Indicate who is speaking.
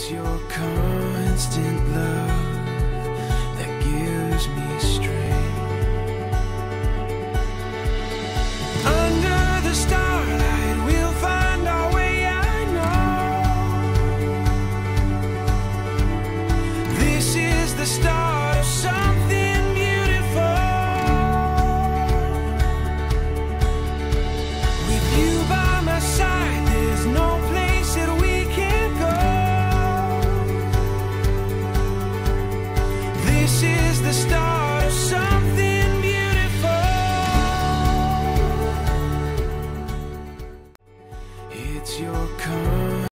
Speaker 1: It's your constant love that gives me strength. Under the starlight, we'll find our way. I know this is the start it's your car